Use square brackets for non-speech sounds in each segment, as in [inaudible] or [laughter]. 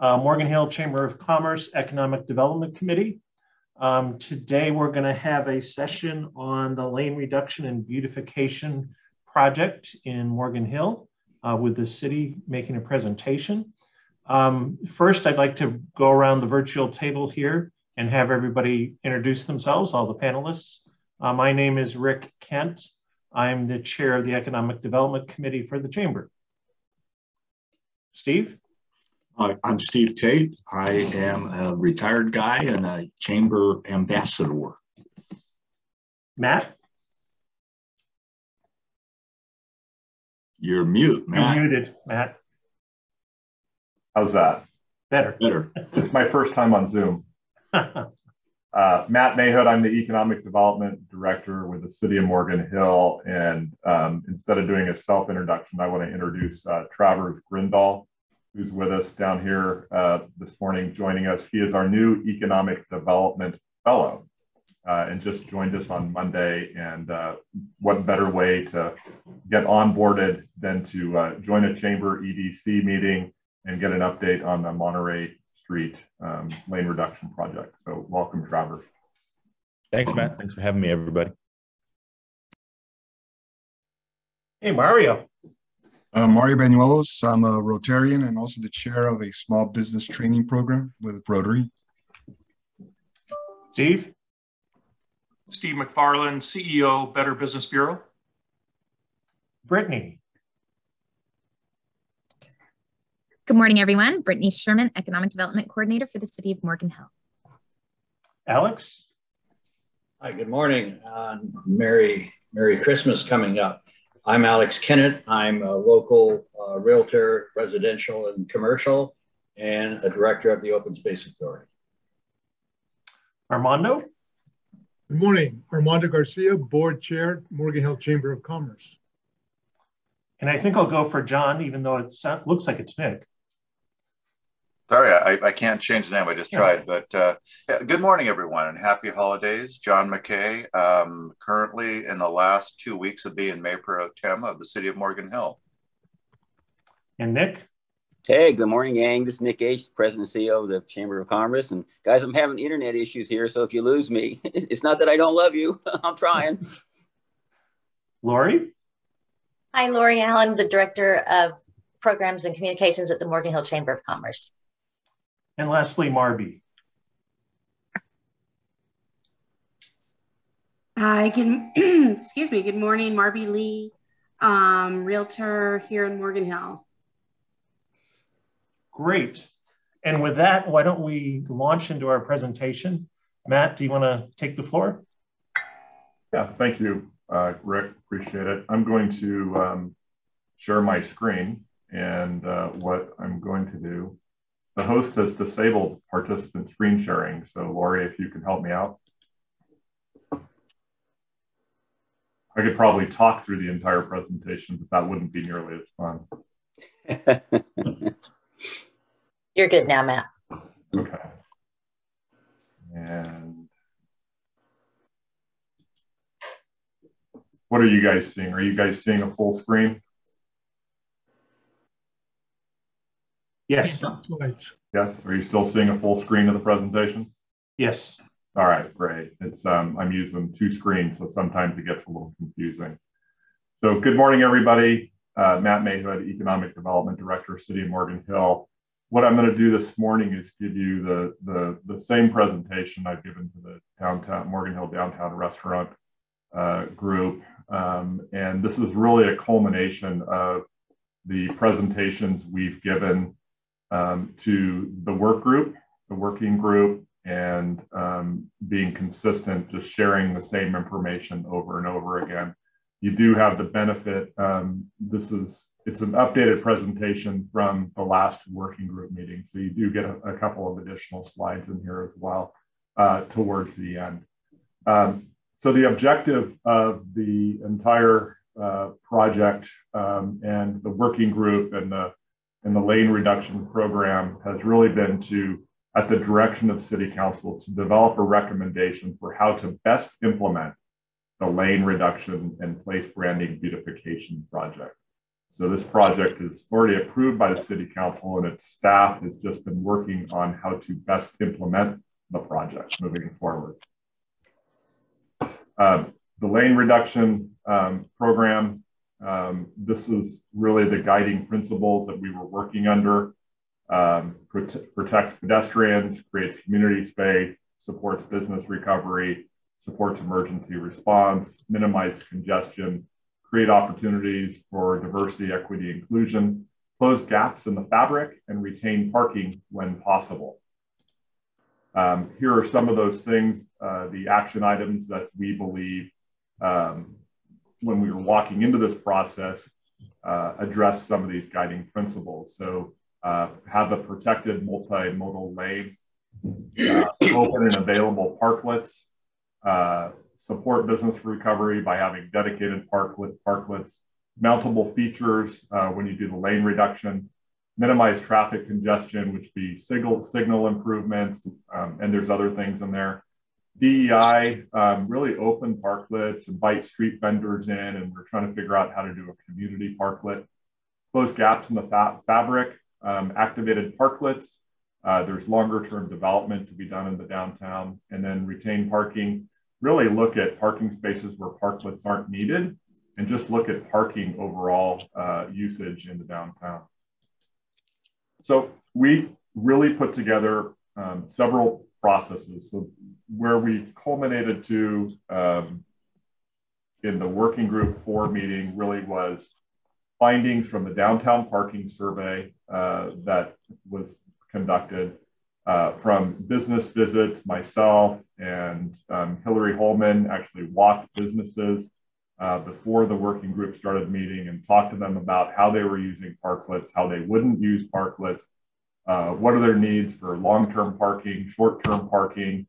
uh, Morgan Hill Chamber of Commerce Economic Development Committee. Um, today, we're going to have a session on the lane reduction and beautification project in Morgan Hill uh, with the city making a presentation. Um, first, I'd like to go around the virtual table here and have everybody introduce themselves, all the panelists. Uh, my name is Rick Kent. I'm the chair of the Economic Development Committee for the Chamber. Steve? Hi, I'm Steve Tate. I am a retired guy and a chamber ambassador. Matt? You're mute, Matt. You're muted, Matt. How's that? Better. Better. It's my first time on Zoom. [laughs] Uh, Matt Mahood, I'm the Economic Development Director with the City of Morgan Hill. And um, instead of doing a self introduction, I want to introduce uh, Travers Grindall, who's with us down here uh, this morning joining us. He is our new Economic Development Fellow uh, and just joined us on Monday. And uh, what better way to get onboarded than to uh, join a Chamber EDC meeting and get an update on the Monterey Street um, lane reduction project. So welcome, Travers. Thanks, Matt. Thanks for having me, everybody. Hey, Mario. Uh, Mario Banuelos. I'm a Rotarian and also the chair of a small business training program with Rotary. Steve? Steve McFarland, CEO, Better Business Bureau. Brittany? Good morning, everyone. Brittany Sherman, Economic Development Coordinator for the City of Morgan Hill. Alex? Hi, good morning. Uh, Merry, Merry Christmas coming up. I'm Alex Kennett. I'm a local uh, realtor, residential and commercial, and a director of the Open Space Authority. Armando? Good morning. Armando Garcia, Board Chair, Morgan Hill Chamber of Commerce. And I think I'll go for John, even though it looks like it's Nick. Sorry, I, I can't change the name. I just tried. But uh, yeah, good morning, everyone, and happy holidays. John McKay, um, currently in the last two weeks of being Mayor Pro Tem of the City of Morgan Hill. And Nick? Hey, good morning, gang. This is Nick H., President and CEO of the Chamber of Commerce. And guys, I'm having internet issues here, so if you lose me, [laughs] it's not that I don't love you. [laughs] I'm trying. Lori? Hi, Lori Allen, the Director of Programs and Communications at the Morgan Hill Chamber of Commerce. And lastly, Marby. Hi, good, [clears throat] excuse me, good morning, Marby Lee, um, Realtor here in Morgan Hill. Great. And with that, why don't we launch into our presentation? Matt, do you want to take the floor? Yeah, thank you, uh, Rick. Appreciate it. I'm going to um, share my screen. And uh, what I'm going to do the host has disabled participant screen sharing. So Lori, if you can help me out. I could probably talk through the entire presentation, but that wouldn't be nearly as fun. [laughs] You're good now, Matt. Okay. And what are you guys seeing? Are you guys seeing a full screen? Yes. Yes. Are you still seeing a full screen of the presentation? Yes. All right, great. It's um, I'm using two screens, so sometimes it gets a little confusing. So good morning, everybody. Uh, Matt Mahood, Economic Development Director, City of Morgan Hill. What I'm going to do this morning is give you the, the, the same presentation I've given to the downtown Morgan Hill Downtown Restaurant uh, group. Um, and this is really a culmination of the presentations we've given um, to the work group, the working group, and um, being consistent, just sharing the same information over and over again. You do have the benefit, um, this is, it's an updated presentation from the last working group meeting. So you do get a, a couple of additional slides in here as well uh, towards the end. Um, so the objective of the entire uh, project um, and the working group and the and the lane reduction program has really been to, at the direction of City Council, to develop a recommendation for how to best implement the lane reduction and place branding beautification project. So this project is already approved by the city council and its staff has just been working on how to best implement the project moving forward. Uh, the lane reduction um, program, um, this is really the guiding principles that we were working under. Um, prote protects pedestrians, creates community space, supports business recovery, supports emergency response, minimize congestion, create opportunities for diversity, equity, inclusion, close gaps in the fabric, and retain parking when possible. Um, here are some of those things, uh, the action items that we believe um, when we were walking into this process uh, address some of these guiding principles. So uh, have a protected multimodal lane, uh, open and available parklets, uh, support business recovery by having dedicated parklets, parklets mountable features uh, when you do the lane reduction, minimize traffic congestion, which be signal, signal improvements, um, and there's other things in there. DEI um, really open parklets, invite street vendors in, and we're trying to figure out how to do a community parklet. Close gaps in the fa fabric, um, activated parklets. Uh, there's longer term development to be done in the downtown, and then retain parking. Really look at parking spaces where parklets aren't needed, and just look at parking overall uh, usage in the downtown. So we really put together um, several processes. So where we culminated to um, in the working group four meeting really was findings from the downtown parking survey uh, that was conducted uh, from business visits, myself and um, Hillary Holman actually walked businesses uh, before the working group started meeting and talked to them about how they were using parklets, how they wouldn't use parklets, uh, what are their needs for long-term parking, short-term parking,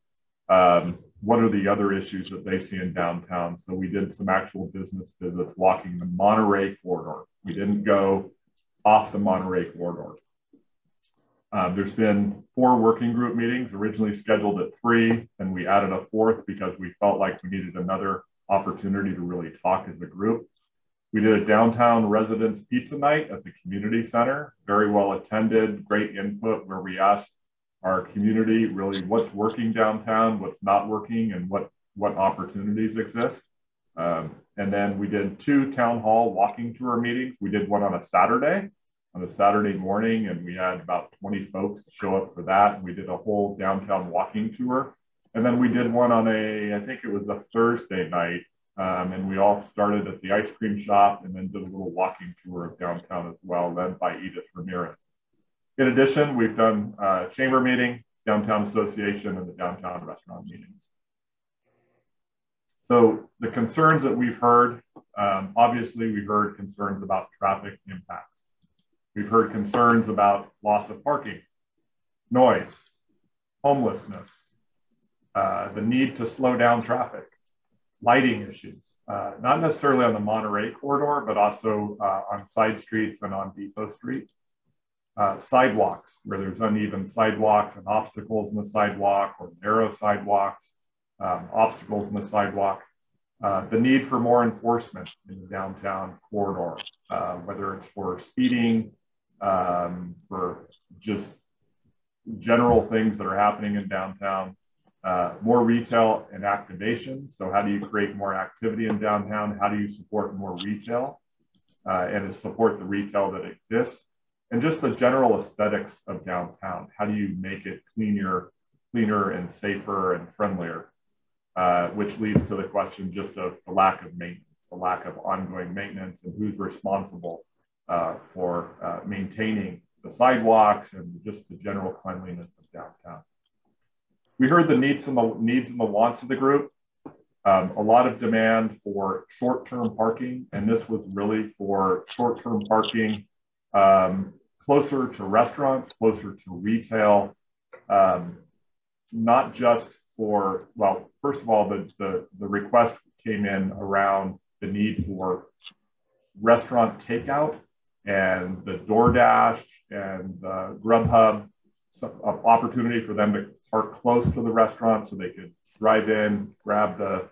um, what are the other issues that they see in downtown. So we did some actual business visits walking the Monterey corridor. We didn't go off the Monterey corridor. Uh, there's been four working group meetings originally scheduled at three, and we added a fourth because we felt like we needed another opportunity to really talk as a group. We did a downtown residents pizza night at the community center, very well attended, great input where we asked our community really what's working downtown, what's not working, and what, what opportunities exist. Um, and then we did two town hall walking tour meetings. We did one on a Saturday, on a Saturday morning, and we had about 20 folks show up for that. We did a whole downtown walking tour. And then we did one on a, I think it was a Thursday night, um, and we all started at the ice cream shop and then did a little walking tour of downtown as well, led by Edith Ramirez. In addition, we've done a chamber meeting, downtown association, and the downtown restaurant meetings. So the concerns that we've heard, um, obviously we've heard concerns about traffic impacts. We've heard concerns about loss of parking, noise, homelessness, uh, the need to slow down traffic, lighting issues, uh, not necessarily on the Monterey corridor, but also uh, on side streets and on Depot Street uh, sidewalks where there's uneven sidewalks and obstacles in the sidewalk or narrow sidewalks, um, obstacles in the sidewalk. Uh, the need for more enforcement in the downtown corridor, uh, whether it's for speeding, um, for just general things that are happening in downtown, uh, more retail and activation. So, how do you create more activity in downtown? How do you support more retail uh, and support the retail that exists? and just the general aesthetics of downtown. How do you make it cleaner, cleaner and safer and friendlier? Uh, which leads to the question just of the lack of maintenance, the lack of ongoing maintenance, and who's responsible uh, for uh, maintaining the sidewalks and just the general cleanliness of downtown. We heard the needs and the needs and the wants of the group. Um, a lot of demand for short-term parking, and this was really for short-term parking um, closer to restaurants, closer to retail, um, not just for, well, first of all, the, the, the request came in around the need for restaurant takeout and the DoorDash and the Grubhub opportunity for them to close to the restaurant so they could drive in, grab the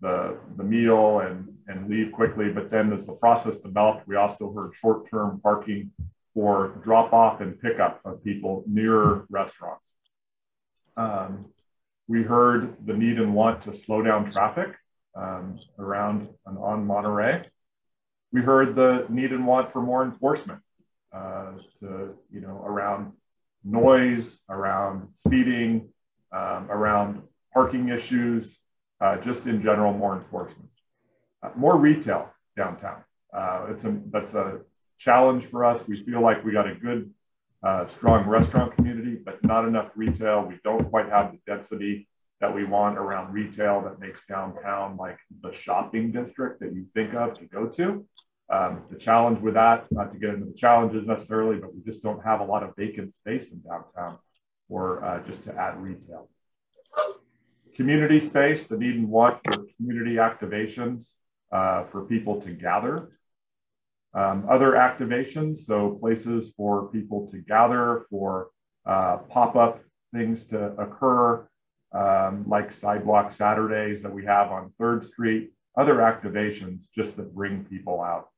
the, the meal and, and leave quickly. But then as the process developed, we also heard short-term parking for drop off and pickup of people near restaurants. Um, we heard the need and want to slow down traffic um, around and on Monterey. We heard the need and want for more enforcement uh, to, you know, around noise, around speeding, um, around parking issues, uh, just in general, more enforcement. Uh, more retail downtown. Uh, it's a, that's a challenge for us. We feel like we got a good, uh, strong restaurant community, but not enough retail. We don't quite have the density that we want around retail that makes downtown like the shopping district that you think of to go to. Um, the challenge with that, not to get into the challenges necessarily, but we just don't have a lot of vacant space in downtown or uh, just to add retail. Community space, the need and want for community activations uh, for people to gather. Um, other activations, so places for people to gather, for uh, pop-up things to occur, um, like Sidewalk Saturdays that we have on 3rd Street, other activations just that bring people out.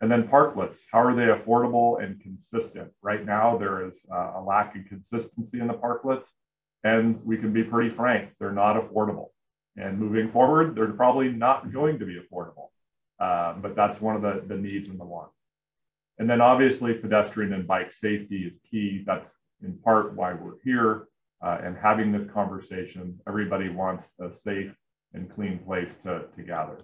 And then parklets, how are they affordable and consistent? Right now, there is uh, a lack of consistency in the parklets, and we can be pretty frank, they're not affordable. And moving forward, they're probably not going to be affordable. Uh, but that's one of the, the needs and the wants. And then obviously pedestrian and bike safety is key. That's in part why we're here uh, and having this conversation. Everybody wants a safe and clean place to, to gather.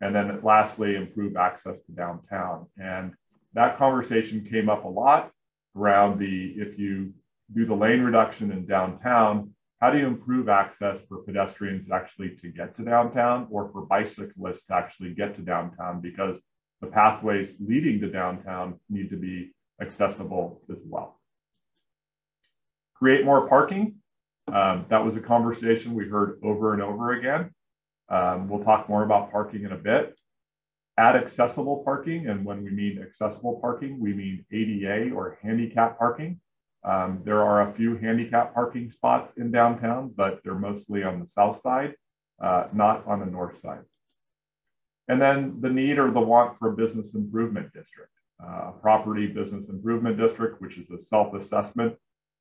And then lastly, improve access to downtown. And that conversation came up a lot around the, if you do the lane reduction in downtown, how do you improve access for pedestrians actually to get to downtown or for bicyclists to actually get to downtown because the pathways leading to downtown need to be accessible as well. Create more parking. Um, that was a conversation we heard over and over again. Um, we'll talk more about parking in a bit. Add accessible parking, and when we mean accessible parking, we mean ADA or handicap parking. Um, there are a few handicap parking spots in downtown, but they're mostly on the south side, uh, not on the north side. And then the need or the want for a business improvement district, uh, property business improvement district, which is a self-assessment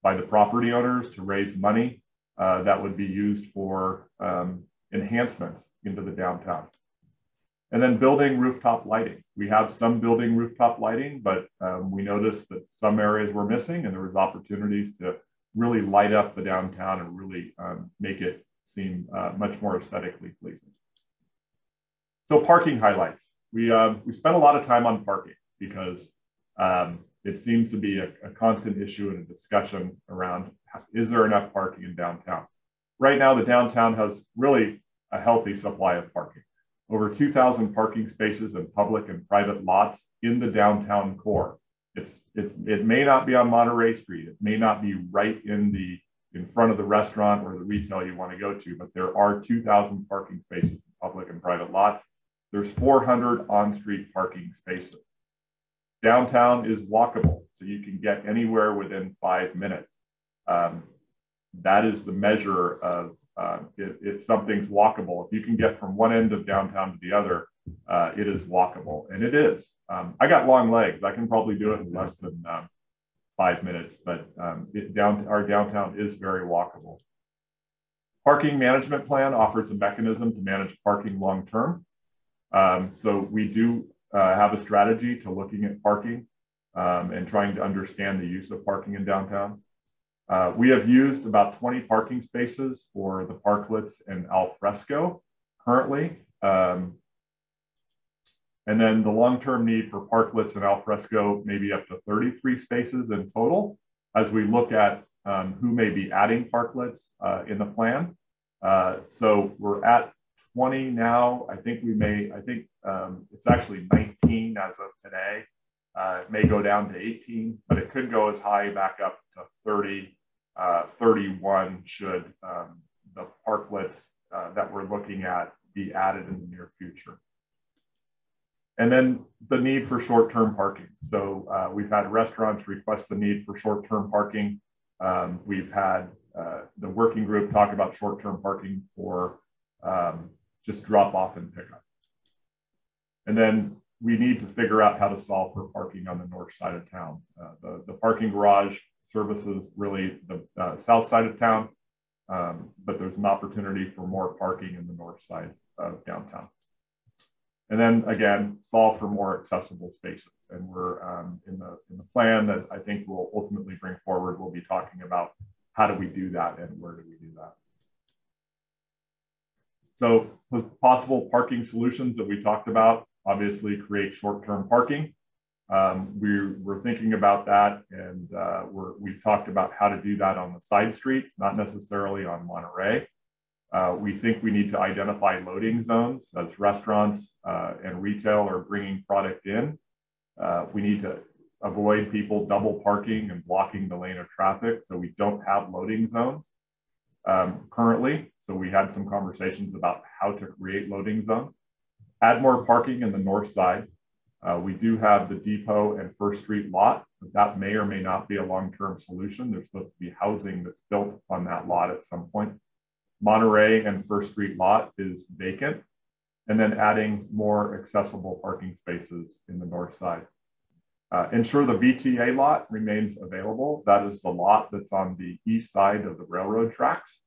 by the property owners to raise money uh, that would be used for um, enhancements into the downtown. And then building rooftop lighting. We have some building rooftop lighting, but um, we noticed that some areas were missing and there was opportunities to really light up the downtown and really um, make it seem uh, much more aesthetically pleasing. So parking highlights. We, uh, we spent a lot of time on parking because um, it seems to be a, a constant issue and a discussion around is there enough parking in downtown? Right now, the downtown has really a healthy supply of parking over 2,000 parking spaces in public and private lots in the downtown core. It's, it's, it may not be on Monterey Street. It may not be right in the in front of the restaurant or the retail you want to go to, but there are 2,000 parking spaces in public and private lots. There's 400 on-street parking spaces. Downtown is walkable, so you can get anywhere within five minutes. Um, that is the measure of uh, if, if, something's walkable. If you can get from one end of downtown to the other, uh, it is walkable, and it is. Um, I got long legs. I can probably do it in less than um, five minutes, but um, it, down, our downtown is very walkable. Parking management plan offers a mechanism to manage parking long term. Um, so we do uh, have a strategy to looking at parking um, and trying to understand the use of parking in downtown. Uh, we have used about 20 parking spaces for the parklets and alfresco currently. Um, and then the long-term need for parklets and alfresco maybe up to 33 spaces in total as we look at um, who may be adding parklets uh, in the plan. Uh, so we're at 20 now. I think we may, I think um, it's actually 19 as of today. Uh, it may go down to 18, but it could go as high back up to 30 uh, 31 should um, the parklets uh, that we're looking at be added in the near future. And then the need for short-term parking. So uh, we've had restaurants request the need for short-term parking. Um, we've had uh, the working group talk about short-term parking for um, just drop off and pick up. And then we need to figure out how to solve for parking on the north side of town. Uh, the, the parking garage services really the uh, south side of town, um, but there's an opportunity for more parking in the north side of downtown. And then again, solve for more accessible spaces. And we're um, in the in the plan that I think we'll ultimately bring forward. We'll be talking about how do we do that and where do we do that. So possible parking solutions that we talked about, obviously create short-term parking. Um, we, we're thinking about that and uh, we have talked about how to do that on the side streets, not necessarily on Monterey. Uh, we think we need to identify loading zones as restaurants uh, and retail are bringing product in. Uh, we need to avoid people double parking and blocking the lane of traffic so we don't have loading zones um, currently. So we had some conversations about how to create loading zones. Add more parking in the north side. Uh, we do have the depot and First Street lot, but that may or may not be a long-term solution. There's supposed to be housing that's built on that lot at some point. Monterey and First Street lot is vacant, and then adding more accessible parking spaces in the north side. Uh, ensure the VTA lot remains available. That is the lot that's on the east side of the railroad tracks.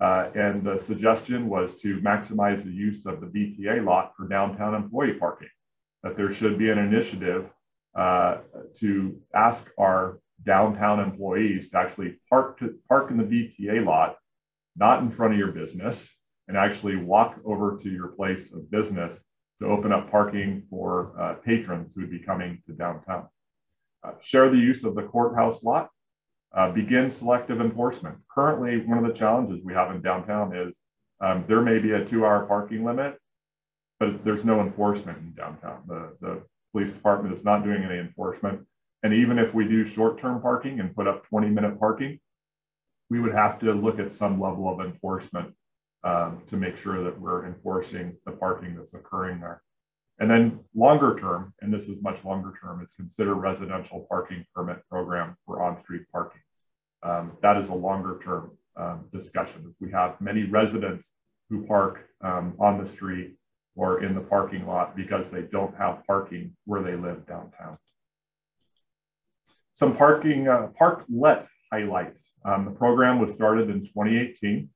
Uh, and the suggestion was to maximize the use of the VTA lot for downtown employee parking, that there should be an initiative uh, to ask our downtown employees to actually park, to, park in the VTA lot not in front of your business, and actually walk over to your place of business to open up parking for uh, patrons who would be coming to downtown. Uh, share the use of the courthouse lot. Uh, begin selective enforcement. Currently, one of the challenges we have in downtown is um, there may be a two hour parking limit, but there's no enforcement in downtown. The, the police department is not doing any enforcement. And even if we do short term parking and put up 20 minute parking, we would have to look at some level of enforcement um, to make sure that we're enforcing the parking that's occurring there. And then longer term, and this is much longer term, is consider residential parking permit program for on-street parking. Um, that is a longer term um, discussion. We have many residents who park um, on the street or in the parking lot because they don't have parking where they live downtown. Some parking, uh, parklet highlights. Um, the program was started in 2018.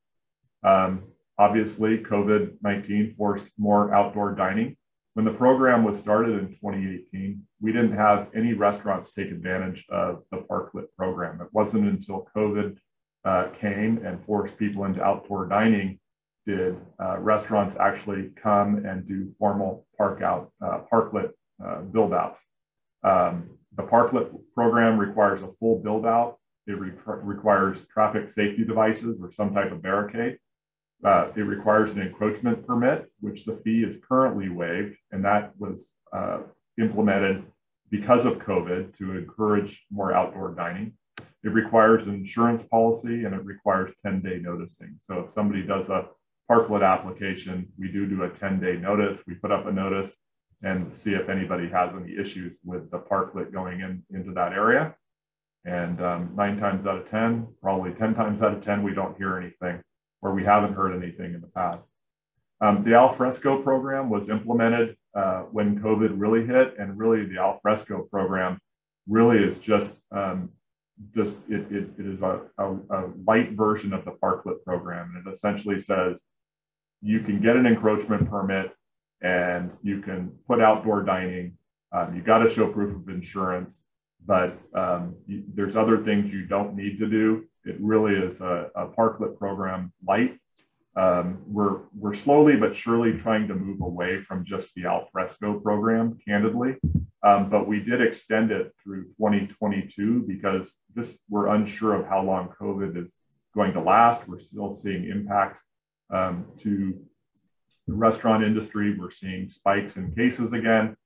Um, obviously, COVID 19 forced more outdoor dining. When the program was started in 2018, we didn't have any restaurants take advantage of the Parklet program. It wasn't until COVID uh, came and forced people into outdoor dining did uh, restaurants actually come and do formal park out uh, parklet uh, build outs. Um, the parklet program requires a full build out it re requires traffic safety devices or some type of barricade. Uh, it requires an encroachment permit, which the fee is currently waived, and that was uh, implemented because of COVID to encourage more outdoor dining. It requires an insurance policy and it requires 10 day noticing. So if somebody does a parklet application, we do do a 10 day notice. We put up a notice and see if anybody has any issues with the parklet going in into that area. And um, nine times out of 10, probably 10 times out of 10, we don't hear anything or we haven't heard anything in the past. Um, the Alfresco program was implemented uh, when COVID really hit, and really the Alfresco program really is just um, just it, it, it is a, a, a, light version of the Parklet program, and it essentially says you can get an encroachment permit and you can put outdoor dining. Um, you got to show proof of insurance, but um, you, there's other things you don't need to do. It really is a, a parklet program light. Um, we're, we're slowly but surely trying to move away from just the alfresco program, candidly. Um, but we did extend it through 2022 because just we're unsure of how long COVID is going to last. We're still seeing impacts um, to the restaurant industry. We're seeing spikes in cases again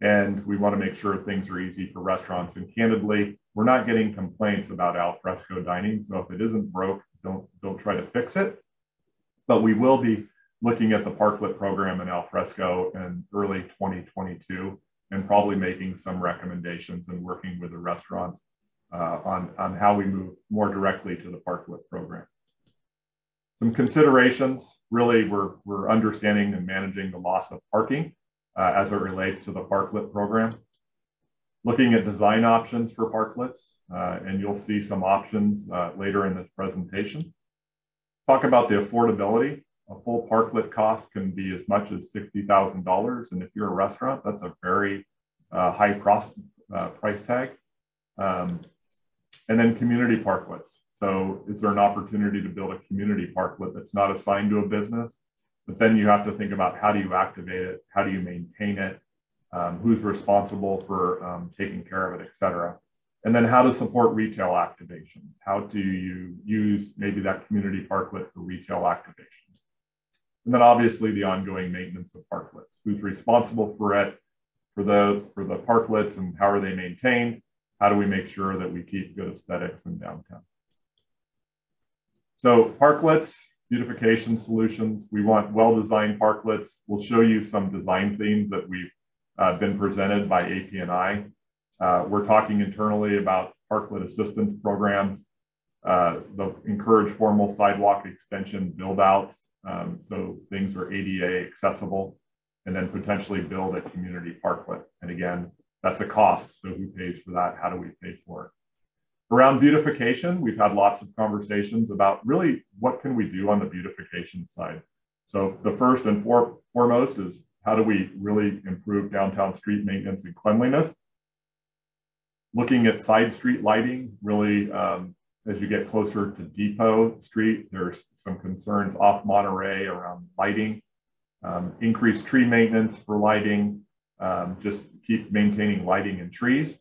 and we want to make sure things are easy for restaurants. And candidly, we're not getting complaints about alfresco dining. So if it isn't broke, don't don't try to fix it. But we will be looking at the Parklet program in alfresco in early 2022 and probably making some recommendations and working with the restaurants uh, on, on how we move more directly to the Parklet program. Some considerations, really, we're, we're understanding and managing the loss of parking uh, as it relates to the parklet program. Looking at design options for parklets, uh, and you'll see some options uh, later in this presentation. Talk about the affordability. A full parklet cost can be as much as $60,000. And if you're a restaurant, that's a very uh, high price, uh, price tag. Um, and then community parklets. So is there an opportunity to build a community parklet that's not assigned to a business? But then you have to think about how do you activate it? How do you maintain it? Um, who's responsible for um, taking care of it, et cetera. And then how to support retail activations. How do you use maybe that community parklet for retail activations? And then obviously the ongoing maintenance of parklets. Who's responsible for it, for the, for the parklets and how are they maintained? How do we make sure that we keep good aesthetics in downtown? So parklets, beautification solutions, we want well-designed parklets. We'll show you some design themes that we've uh, been presented by AP&I. Uh, we're talking internally about parklet assistance programs, uh, the encourage formal sidewalk extension build outs. Um, so things are ADA accessible and then potentially build a community parklet. And again, that's a cost. So who pays for that? How do we pay for it? Around beautification, we've had lots of conversations about really what can we do on the beautification side. So the first and for, foremost is how do we really improve downtown street maintenance and cleanliness? Looking at side street lighting, really um, as you get closer to Depot Street, there's some concerns off Monterey around lighting, um, increased tree maintenance for lighting, um, just keep maintaining lighting and trees.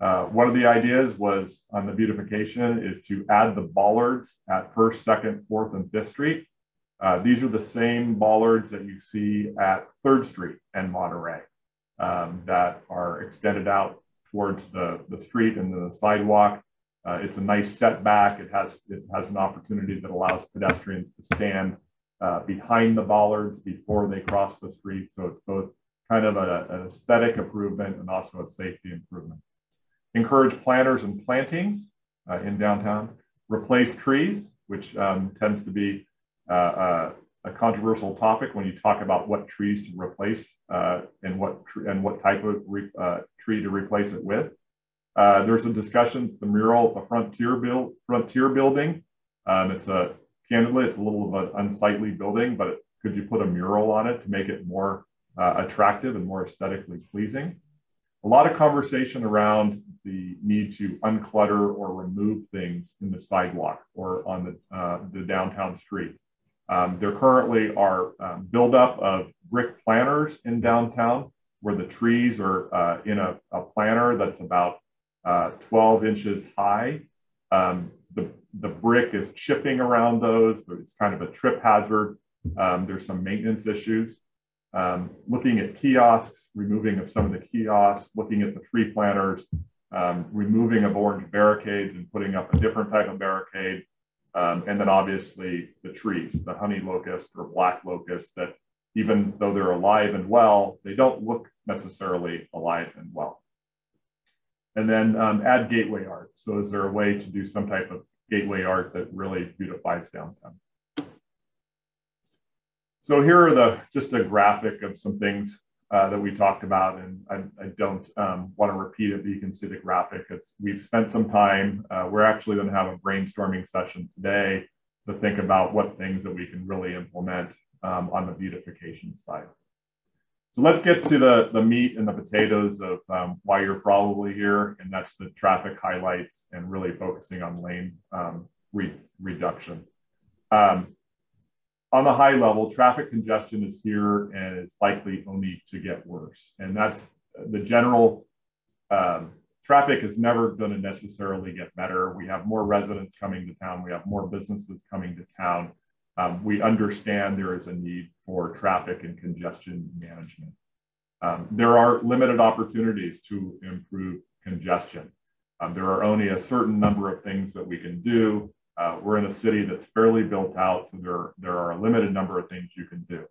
Uh, one of the ideas was on the beautification is to add the bollards at first, second, fourth, and fifth street. Uh, these are the same bollards that you see at Third Street and Monterey um, that are extended out towards the, the street and the sidewalk. Uh, it's a nice setback. It has it has an opportunity that allows pedestrians to stand uh, behind the bollards before they cross the street. So it's both kind of a, an aesthetic improvement and also a safety improvement encourage planters and plantings uh, in downtown, replace trees, which um, tends to be uh, uh, a controversial topic when you talk about what trees to replace uh, and what and what type of uh, tree to replace it with. There's a discussion the mural the Frontier build Frontier building. Um, it's a candidly it's a little of an unsightly building, but could you put a mural on it to make it more attractive and more aesthetically pleasing? A lot of conversation around the need to unclutter or remove things in the sidewalk or on the, uh, the downtown streets. Um, there currently are um, buildup of brick planters in downtown where the trees are uh, in a, a, planter that's about uh, 12 inches high. Um, the, the brick is chipping around those. It's kind of a trip hazard. Um, there's some maintenance issues um, looking at kiosks, removing of some of the kiosks, looking at the tree planters, um, removing of orange barricades and putting up a different type of barricade. Um, and then obviously the trees, the honey locust or black locust that even though they're alive and well, they don't look necessarily alive and well. And then um, add gateway art. So is there a way to do some type of gateway art that really beautifies downtown? So here are the just a graphic of some things uh, that we talked about, and I, I don't um, want to repeat it, but you can see the graphic. It's we've spent some time. Uh, we're actually going to have a brainstorming session today to think about what things that we can really implement um, on the beautification side. So let's get to the, the meat and the potatoes of um, why you're probably here, and that's the traffic highlights and really focusing on lane um, re reduction. Um, on the high level, traffic congestion is here and it's likely only to get worse. And that's the general um, traffic is never going to necessarily get better. We have more residents coming to town. We have more businesses coming to town. Um, we understand there is a need for traffic and congestion management. Um, there are limited opportunities to improve congestion. Um, there are only a certain number of things that we can do. Uh, we're in a city that's fairly built out, so there, there are a limited number of things you can do.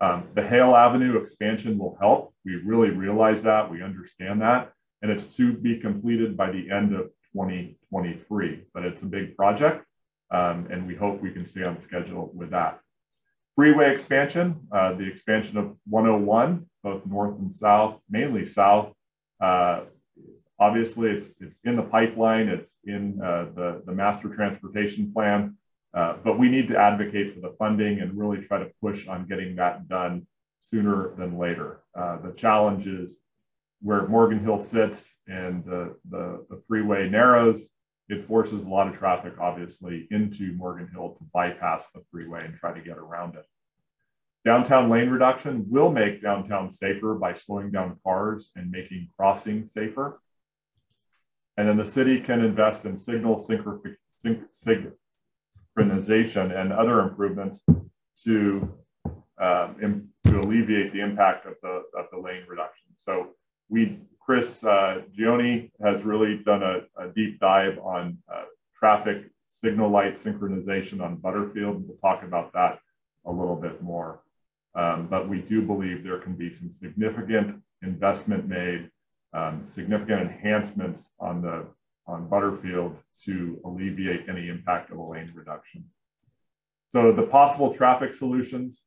Um, the Hale Avenue expansion will help. We really realize that, we understand that, and it's to be completed by the end of 2023, but it's a big project. Um, and we hope we can stay on schedule with that. Freeway expansion, uh, the expansion of 101, both north and south, mainly south. Uh, obviously, it's, it's in the pipeline, it's in uh, the, the master transportation plan, uh, but we need to advocate for the funding and really try to push on getting that done sooner than later. Uh, the challenge is where Morgan Hill sits and the, the, the freeway narrows, it forces a lot of traffic, obviously, into Morgan Hill to bypass the freeway and try to get around it. Downtown lane reduction will make downtown safer by slowing down cars and making crossing safer. And then the city can invest in signal synchronization and other improvements to, um, to alleviate the impact of the, of the lane reduction. So we Chris uh, Ghione has really done a, a deep dive on uh, traffic signal light synchronization on Butterfield. We'll talk about that a little bit more. Um, but we do believe there can be some significant investment made, um, significant enhancements on the on Butterfield to alleviate any impact of a lane reduction. So the possible traffic solutions,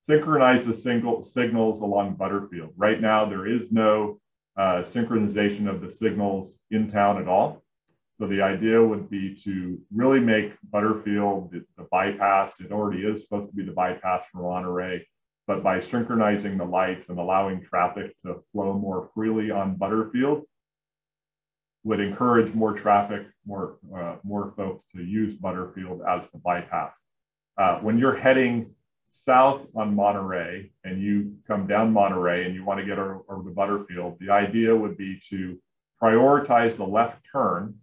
synchronize the single signals along Butterfield. Right now, there is no uh, synchronization of the signals in town at all. So the idea would be to really make Butterfield the, the, bypass. It already is supposed to be the bypass for Monterey, but by synchronizing the lights and allowing traffic to flow more freely on Butterfield, would encourage more traffic, more uh, more folks to use Butterfield as the bypass. Uh, when you're heading south on Monterey and you come down Monterey and you want to get over, over to Butterfield, the idea would be to prioritize the left turn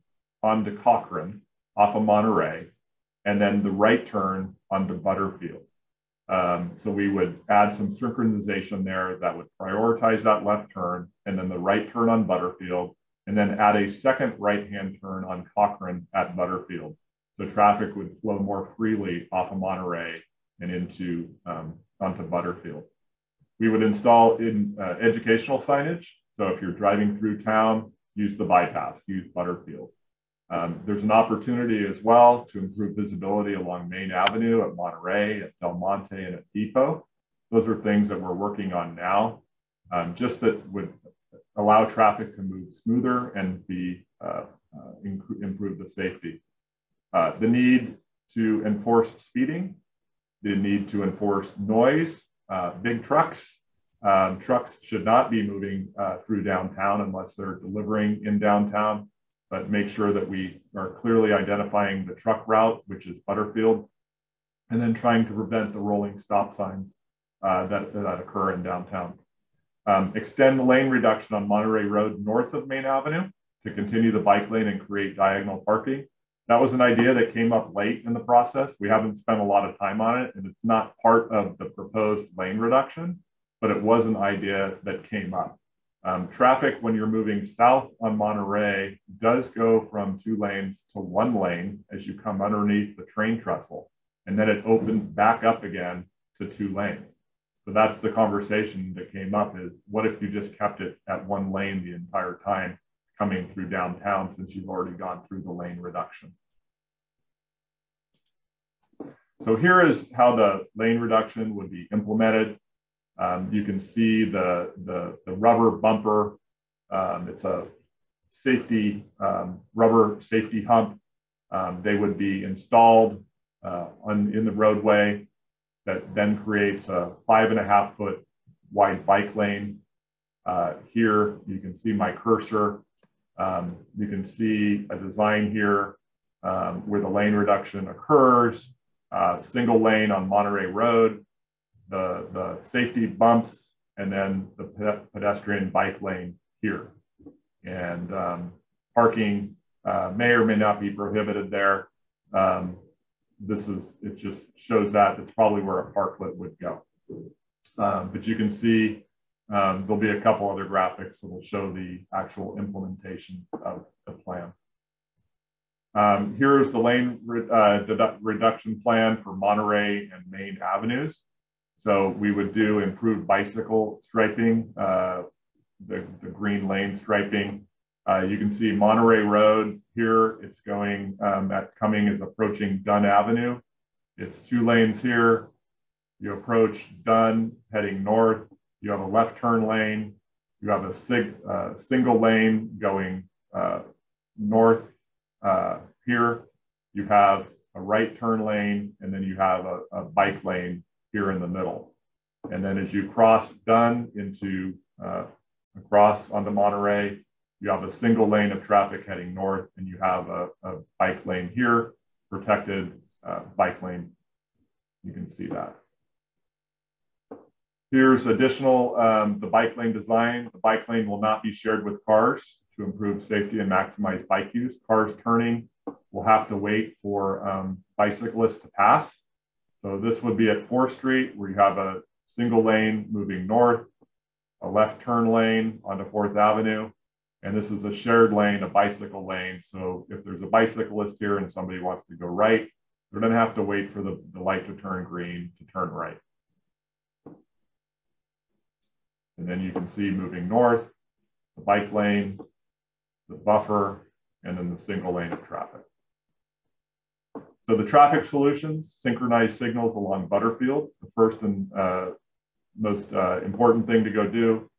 onto Cochrane off of Monterey and then the right turn onto Butterfield. Um, so we would add some synchronization there that would prioritize that left turn and then the right turn on Butterfield, and then add a second right-hand turn on Cochrane at Butterfield. So traffic would flow more freely off of Monterey and into um, onto Butterfield. We would install in uh, educational signage. So if you're driving through town, use the bypass, use Butterfield. Um, there's an opportunity as well to improve visibility along Main Avenue at Monterey, at Del Monte, and at Depot. Those are things that we're working on now, um, just that would allow traffic to move smoother and be uh, uh, improve the safety. Uh, the need to enforce speeding the need to enforce noise. Uh, big trucks, um, trucks should not be moving uh, through downtown unless they're delivering in downtown, but make sure that we are clearly identifying the truck route, which is Butterfield, and then trying to prevent the rolling stop signs uh, that, that occur in downtown. Um, extend the lane reduction on Monterey Road north of Main Avenue to continue the bike lane and create diagonal parking. That was an idea that came up late in the process. We haven't spent a lot of time on it, and it's not part of the proposed lane reduction, but it was an idea that came up. Um, traffic, when you're moving south on Monterey, does go from two lanes to one lane as you come underneath the train trestle, and then it opens back up again to two lanes. So that's the conversation that came up is what if you just kept it at one lane the entire time? coming through downtown since you've already gone through the lane reduction. So here is how the lane reduction would be implemented. Um, you can see the, the, the rubber bumper. Um, it's a safety, um, rubber safety hump. Um, they would be installed uh, on, in the roadway that then creates a five and a half foot wide bike lane. Uh, here you can see my cursor um, you can see a design here um, where the lane reduction occurs, uh, single lane on Monterey Road, the, the safety bumps, and then the pe pedestrian bike lane here. And um, parking uh, may or may not be prohibited there. Um, this is, it just shows that it's probably where a parklet would go. Um, but you can see um, there'll be a couple other graphics that will show the actual implementation of the plan. Um, here's the lane re uh, reduction plan for Monterey and Main avenues. So we would do improved bicycle striping, uh, the, the green lane striping. Uh, you can see Monterey Road here. It's going, um, that coming is approaching Dunn Avenue. It's two lanes here. You approach Dunn heading north. You have a left turn lane. You have a sig, uh, single lane going uh, north uh, here. You have a right turn lane, and then you have a, a, bike lane here in the middle. And then as you cross Dunn into uh, across onto Monterey, you have a single lane of traffic heading north, and you have a, a bike lane here, protected uh, bike lane. You can see that. Here's additional, um, the bike lane design. The bike lane will not be shared with cars to improve safety and maximize bike use. Cars turning will have to wait for um, bicyclists to pass. So this would be at 4th Street where you have a single lane moving north, a left turn lane onto 4th Avenue. And this is a shared lane, a bicycle lane. So if there's a bicyclist here and somebody wants to go right, they're gonna have to wait for the, the light to turn green to turn right. And then you can see moving north, the bike lane, the buffer, and then the single lane of traffic. So the traffic solutions, synchronized signals along Butterfield, the first and uh, most uh, important thing to go do.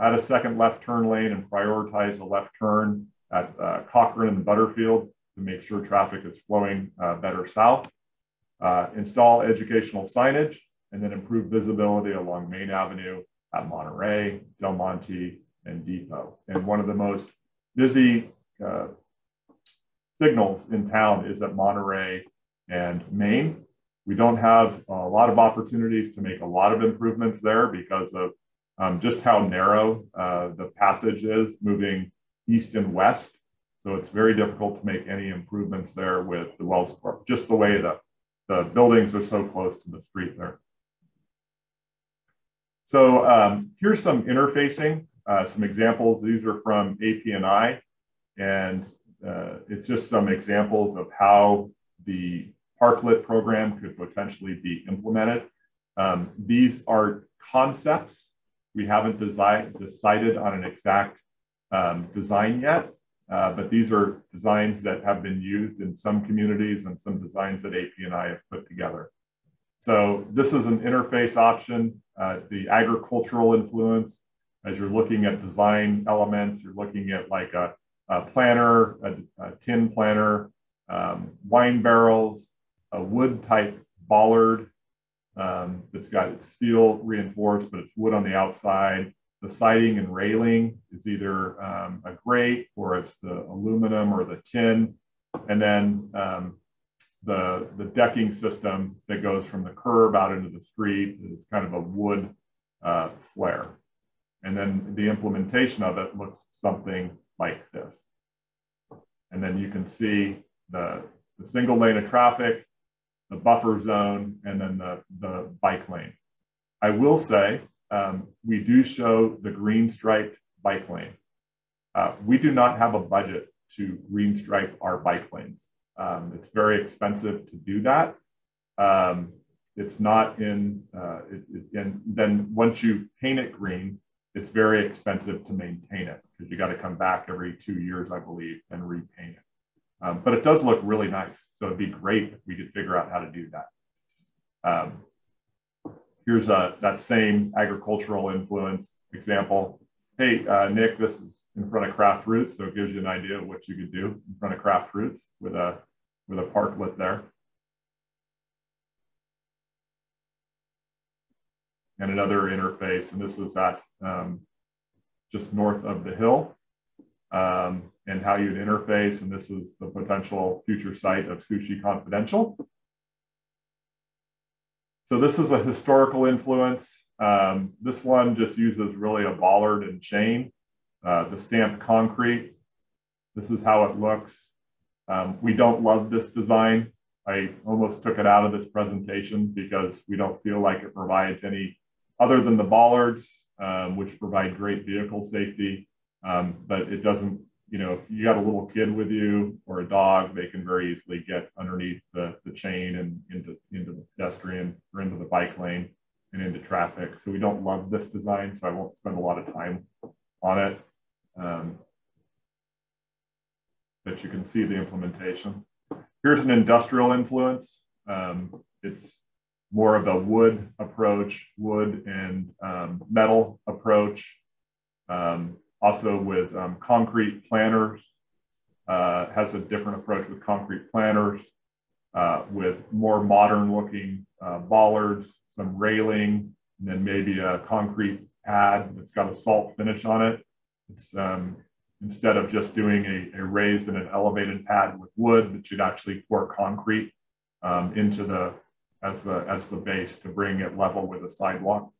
Add a second left turn lane and prioritize a left turn at uh, Cochrane and Butterfield to make sure traffic is flowing uh, better south. Uh, install educational signage and then improve visibility along Main Avenue at Monterey, Del Monte, and Depot. And one of the most busy uh, signals in town is at Monterey and Main. We don't have a lot of opportunities to make a lot of improvements there because of um, just how narrow uh, the passage is moving east and west. So it's very difficult to make any improvements there with the Wells Park, just the way that the buildings are so close to the street there. So um, here's some interfacing, uh, some examples. These are from APNI, and uh, it's just some examples of how the Parklet program could potentially be implemented. Um, these are concepts. We haven't decided on an exact um, design yet, uh, but these are designs that have been used in some communities and some designs that AP and I have put together. So this is an interface option. Uh, the agricultural influence, as you're looking at design elements, you're looking at like a, a planter, a, a, tin planter, um, wine barrels, a wood type bollard um, that's got steel reinforced, but it's wood on the outside. The siding and railing is either um, a grate or it's the aluminum or the tin. And then um, the, the decking system that goes from the curb out into the street is kind of a wood uh, flare. And then the implementation of it looks something like this. And then you can see the, the single lane of traffic, the buffer zone, and then the, the bike lane. I will say um, we do show the green striped bike lane. Uh, we do not have a budget to green stripe our bike lanes. Um, it's very expensive to do that. Um, it's not in, uh, it, it, and then once you paint it green, it's very expensive to maintain it because you got to come back every two years, I believe, and repaint it. Um, but it does look really nice. So it'd be great if we could figure out how to do that. Um, here's a, that same agricultural influence example. Hey, uh, Nick, this is in front of Craft Roots, so it gives you an idea of what you could do in front of Craft Roots with a with a parklet there. And another interface, and this is at um, just north of the hill, um, and how you'd interface, and this is the potential future site of Sushi Confidential. So this is a historical influence. Um, this one just uses really a bollard and chain, uh, the stamped concrete. This is how it looks. Um, we don't love this design. I almost took it out of this presentation because we don't feel like it provides any other than the bollards, um, which provide great vehicle safety. Um, but it doesn't, you know, if you got a little kid with you or a dog, they can very easily get underneath the, the chain and into, into the pedestrian or into the bike lane and into traffic. So we don't love this design, so I won't spend a lot of time on it. Um, that you can see the implementation. Here's an industrial influence. Um, it's more of a wood approach, wood and um, metal approach. Um, also with um, concrete planters, uh, has a different approach with concrete planters, uh, with more modern looking uh, bollards, some railing, and then maybe a concrete pad that's got a salt finish on it. It's um, instead of just doing a, a, raised and an elevated pad with wood, that you'd actually pour concrete um, into the as the as the base to bring it level with the sidewalk.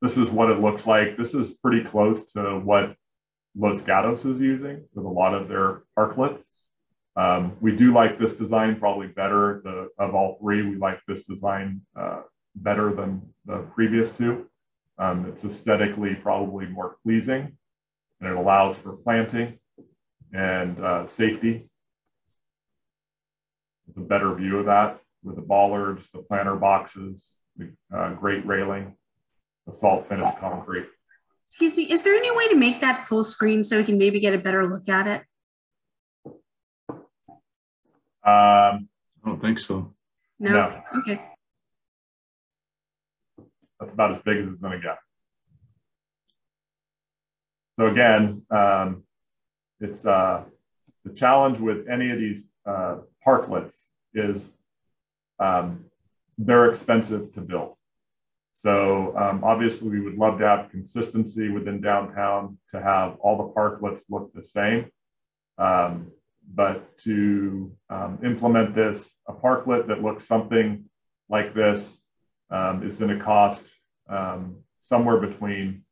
This is what it looks like. This is pretty close to what Los Gatos is using with a lot of their parklets. Um, we do like this design probably better. The, of all three, we like this design uh, better than the previous two. Um, it's aesthetically probably more pleasing and it allows for planting and uh, safety. It's a better view of that with the bollards, the planter boxes, the uh, great railing, the salt finished concrete. Excuse me, is there any way to make that full screen so we can maybe get a better look at it? Um, I don't think so. No? no. Okay. That's about as big as it's going to get. So again, um, it's uh, the challenge with any of these uh, parklets is um, they're expensive to build. So um, obviously we would love to have consistency within downtown to have all the parklets look the same. Um, but to um, implement this, a parklet that looks something like this um, is to cost um, somewhere between,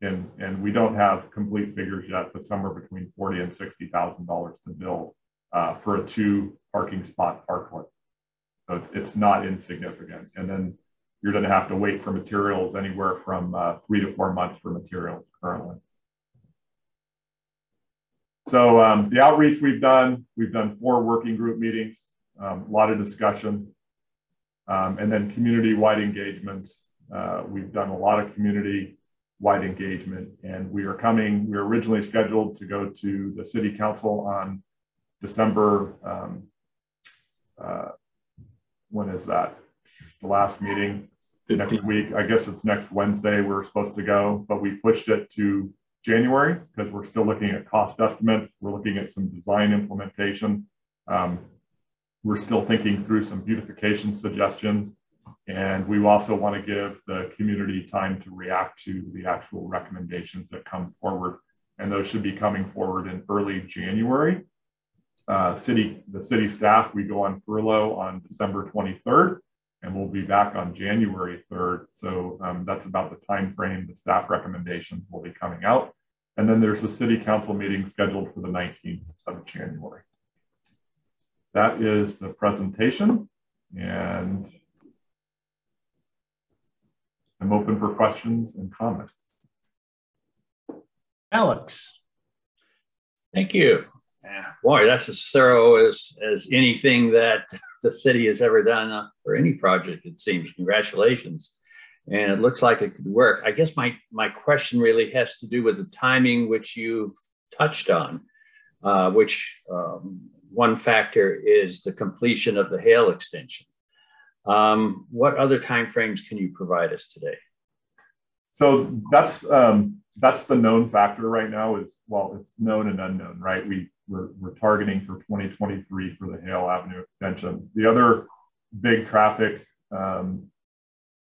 and, and we don't have complete figures yet, but somewhere between forty and sixty thousand dollars to build uh, for a two parking spot parklet. So it's, it's not insignificant. And then you're going to have to wait for materials anywhere from uh, three to four months for materials currently. So um, the outreach we've done, we've done four working group meetings, um, a lot of discussion, um, and then community-wide engagements. Uh, we've done a lot of community-wide engagement, and we are coming. We were originally scheduled to go to the city council on December. Um, uh, when is that? The last meeting next week. I guess it's next Wednesday. We're supposed to go, but we pushed it to January because we're still looking at cost estimates. We're looking at some design implementation. Um, we're still thinking through some beautification suggestions. And we also want to give the community time to react to the actual recommendations that come forward. And those should be coming forward in early January. Uh, city, the city staff, we go on furlough on December 23rd and we'll be back on January 3rd. So um, that's about the time frame the staff recommendations will be coming out. And then there's a city council meeting scheduled for the 19th of January. That is the presentation and I'm open for questions and comments. Alex. Thank you. Boy, that's as thorough as, as anything that [laughs] the city has ever done uh, for any project, it seems. Congratulations. And it looks like it could work. I guess my, my question really has to do with the timing, which you've touched on, uh, which um, one factor is the completion of the Hale extension. Um, what other timeframes can you provide us today? So that's um, that's the known factor right now. Is well, it's known and unknown, right? We we're, we're targeting for 2023 for the Hale Avenue extension. The other big traffic, um,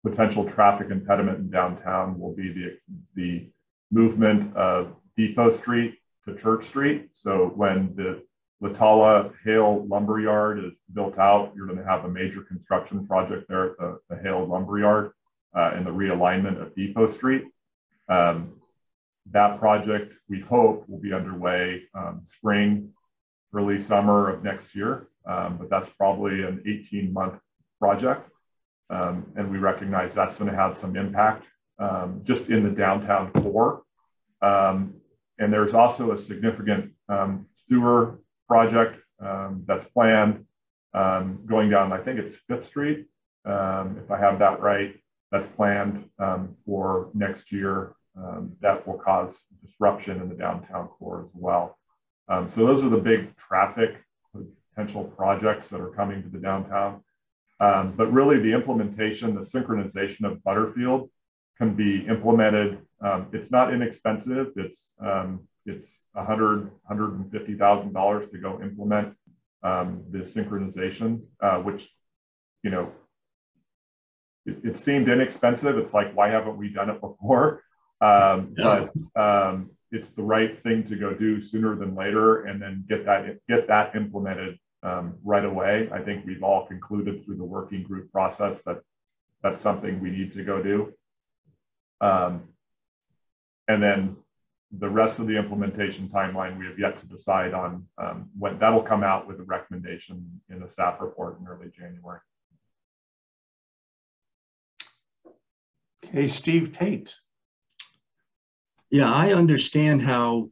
potential traffic impediment in downtown will be the, the movement of Depot Street to Church Street. So when the Latala Hale Lumberyard is built out, you're going to have a major construction project there at the, the Hale Lumberyard uh, and the realignment of Depot Street. Um, that project, we hope, will be underway um, spring, early summer of next year. Um, but that's probably an 18 month project. Um, and we recognize that's going to have some impact um, just in the downtown core. Um, and there's also a significant um, sewer project that's planned going down, I think it's Fifth Street, if I have that right. That's planned for next year um, that will cause disruption in the downtown core as well. Um, so those are the big traffic potential projects that are coming to the downtown. Um, but really the implementation, the synchronization of Butterfield can be implemented. Um, it's not inexpensive. It's um, it's a hundred, hundred and fifty thousand dollars to go implement um, the synchronization, uh, which you know it, it, seemed inexpensive. It's like why haven't we done it before? Um, but um, it's the right thing to go do sooner than later, and then get that get that implemented um, right away. I think we've all concluded through the working group process that that's something we need to go do. Um, and then the rest of the implementation timeline, we have yet to decide on um, when that'll come out with a recommendation in the staff report in early January. Okay, Steve Tate. Yeah, I understand how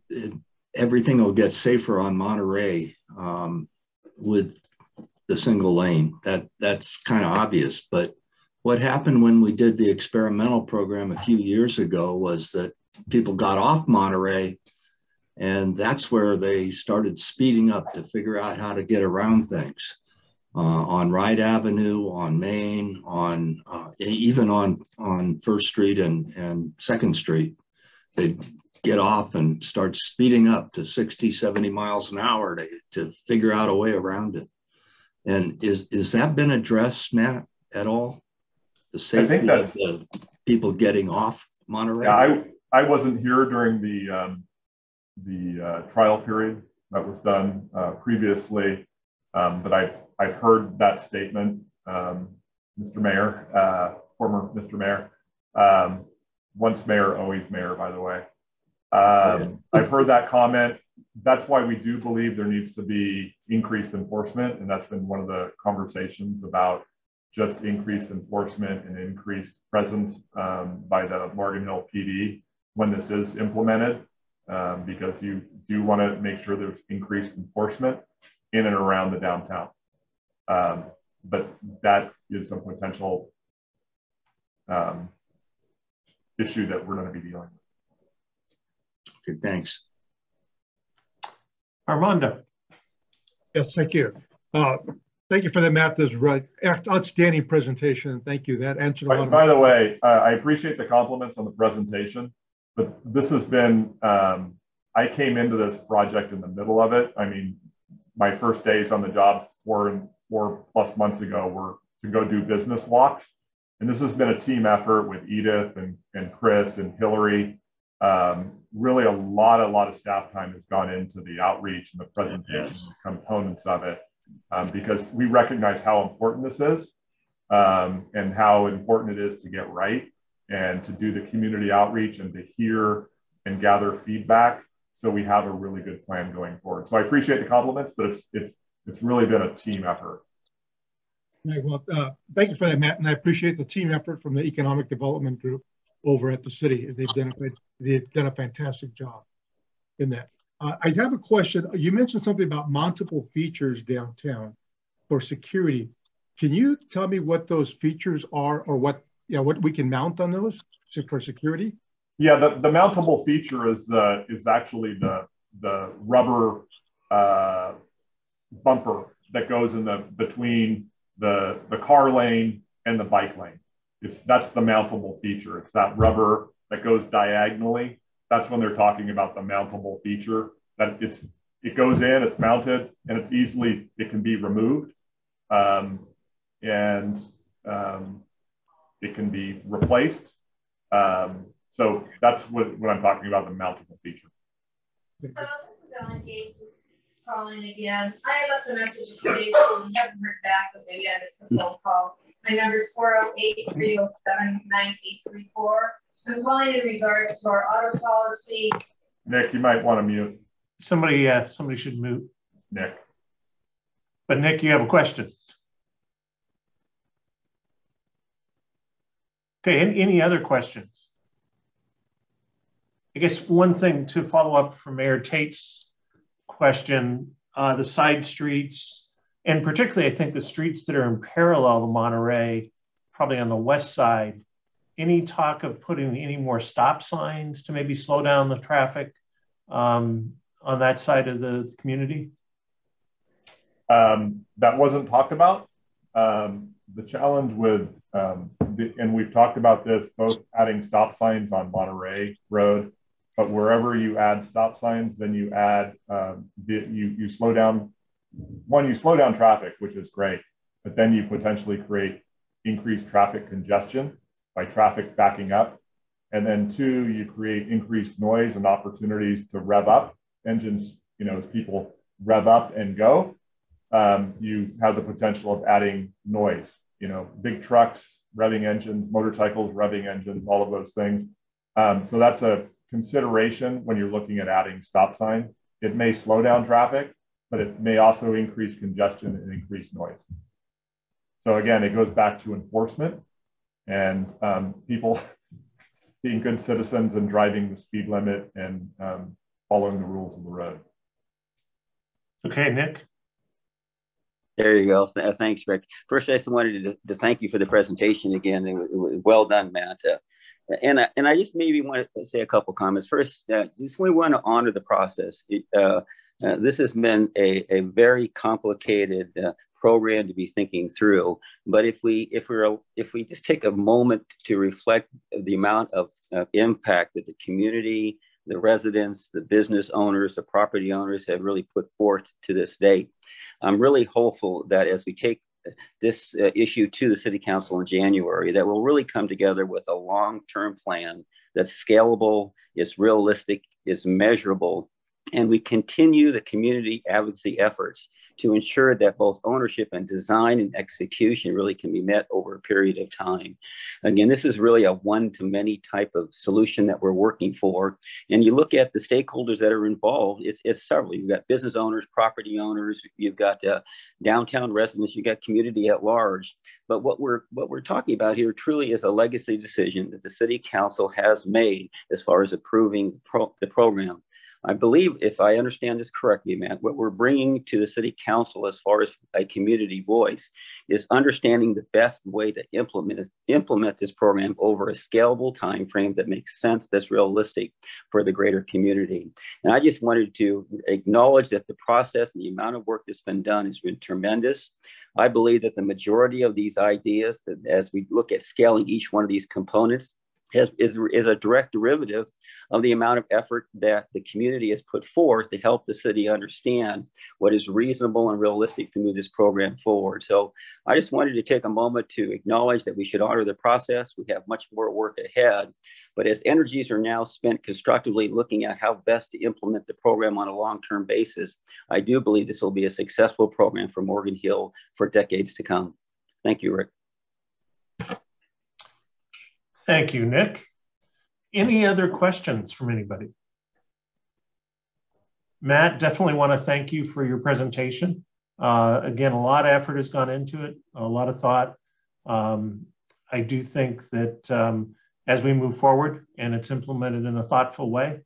everything will get safer on Monterey um, with the single lane. That that's kind of obvious, but what happened when we did the experimental program a few years ago was that people got off Monterey and that's where they started speeding up to figure out how to get around things uh, on Wright Avenue, on Main, on uh, even on on First Street and and Second Street. They'd get off and start speeding up to 60, 70 miles an hour to, to figure out a way around it. And is, is that been addressed, Matt, at all? The safety of the people getting off Monterey? Yeah, I, I wasn't here during the, um, the uh, trial period that was done uh, previously, um, but I've, I've heard that statement, um, Mr. Mayor, uh, former Mr. Mayor, um, once mayor, always mayor, by the way. Um, [laughs] I've heard that comment. That's why we do believe there needs to be increased enforcement. And that's been one of the conversations about just increased enforcement and increased presence um, by the Morgan Hill PD when this is implemented, um, because you do want to make sure there's increased enforcement in and around the downtown. Um, but that is a potential um, issue that we're going to be dealing with. Okay, thanks. Armando. Yes, thank you. Uh, thank you for the Matt. This right outstanding presentation. Thank you. That answered a by, lot. By the way, uh, I appreciate the compliments on the presentation, but this has been. Um, I came into this project in the middle of it. I mean, my first days on the job four and four plus months ago were to go do business walks, and this has been a team effort with Edith and and Chris and Hillary um, really a lot, a lot of staff time has gone into the outreach and the presentation yes. components of it um, because we recognize how important this is um, and how important it is to get right and to do the community outreach and to hear and gather feedback so we have a really good plan going forward. So I appreciate the compliments, but it's it's it's really been a team effort. Right, well, uh, thank you for that, Matt, and I appreciate the team effort from the Economic Development Group over at the city. They've done a, they've done a fantastic job in that. Uh, I have a question. You mentioned something about multiple features downtown for security. Can you tell me what those features are or what, you know, what we can mount on those for security? Yeah, the, the mountable feature is the is actually the the rubber uh, bumper that goes in the between the the car lane and the bike lane. It's that's the mountable feature. It's that rubber that goes diagonally. That's when they're talking about the mountable feature. That it's it goes in, it's mounted, and it's easily it can be removed, um, and um, it can be replaced. Um, so that's what, what I'm talking about the mountable feature. So this is Ellen Gage calling again. I left a message today, so we haven't heard back, but maybe I missed the phone call. My number is 408 307 9834. I'm calling in regards to our auto policy. Nick, you might want to mute. Somebody, uh, somebody should mute. Nick. But Nick, you have a question. Okay, any, any other questions? I guess one thing to follow up from Mayor Tate's question, uh, the side streets, and particularly, I think the streets that are in parallel to Monterey, probably on the west side, any talk of putting any more stop signs to maybe slow down the traffic? Um, on that side of the community? Um, that wasn't talked about. Um, the challenge with, um, the, and we've talked about this, both adding stop signs on Monterey Road, but wherever you add stop signs, then you add, um, you, you slow down, one, you slow down traffic, which is great, but then you potentially create increased traffic congestion by traffic backing up. And then two, you create increased noise and opportunities to rev up engines, you know, as people rev up and go um, you have the potential of adding noise. You know, big trucks, revving engines, motorcycles, revving engines, all of those things. Um, so that's a consideration when you're looking at adding stop signs. It may slow down traffic, but it may also increase congestion and increase noise. So again, it goes back to enforcement and um, people [laughs] being good citizens and driving the speed limit and um, following the rules of the road. Okay, Nick. There you go. Thanks, Rick. First, I just wanted to, to thank you for the presentation again. It was, it was well done, Matt. Uh, and, I, and I just maybe want to say a couple comments. First, uh, just we want to honor the process. Uh, uh, this has been a, a very complicated uh, program to be thinking through. But if we if we're if we just take a moment to reflect the amount of impact that the community, the residents, the business owners, the property owners have really put forth to this date. I'm really hopeful that as we take this uh, issue to the city council in January, that we'll really come together with a long-term plan that's scalable, is realistic, is measurable, and we continue the community advocacy efforts to ensure that both ownership and design and execution really can be met over a period of time. Again, this is really a one-to-many type of solution that we're working for. And you look at the stakeholders that are involved, it's, it's several. You've got business owners, property owners, you've got uh, downtown residents, you've got community at large. But what we're, what we're talking about here truly is a legacy decision that the city council has made as far as approving pro the program. I believe, if I understand this correctly, Matt, what we're bringing to the city council as far as a community voice is understanding the best way to implement implement this program over a scalable time frame that makes sense, that's realistic for the greater community. And I just wanted to acknowledge that the process and the amount of work that's been done has been tremendous. I believe that the majority of these ideas, as we look at scaling each one of these components, has, is, is a direct derivative of the amount of effort that the community has put forth to help the city understand what is reasonable and realistic to move this program forward. So I just wanted to take a moment to acknowledge that we should honor the process. We have much more work ahead, but as energies are now spent constructively looking at how best to implement the program on a long-term basis, I do believe this will be a successful program for Morgan Hill for decades to come. Thank you, Rick. Thank you, Nick. Any other questions from anybody? Matt, definitely want to thank you for your presentation. Uh, again, a lot of effort has gone into it, a lot of thought. Um, I do think that um, as we move forward and it's implemented in a thoughtful way,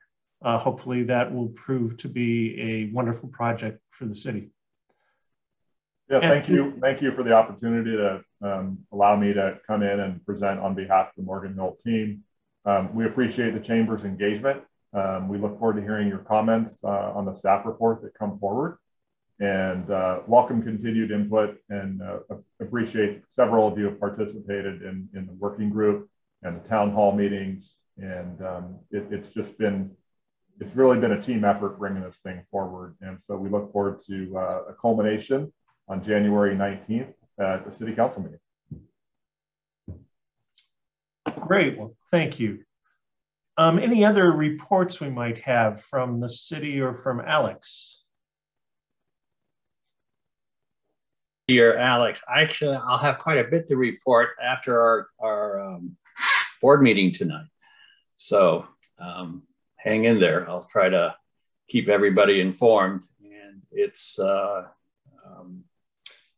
uh, hopefully that will prove to be a wonderful project for the city. Yeah, thank you. Thank you for the opportunity to um, allow me to come in and present on behalf of the Morgan Hill team. Um, we appreciate the Chamber's engagement. Um, we look forward to hearing your comments uh, on the staff report that come forward and uh, welcome continued input and uh, appreciate several of you have participated in, in the working group and the town hall meetings. And um, it, it's just been, it's really been a team effort bringing this thing forward. And so we look forward to uh, a culmination on January 19th at the city council meeting. Great, well, thank you. Um, any other reports we might have from the city or from Alex? Dear Alex, actually, I'll have quite a bit to report after our, our um, board meeting tonight. So um, hang in there. I'll try to keep everybody informed. And it's, uh, um,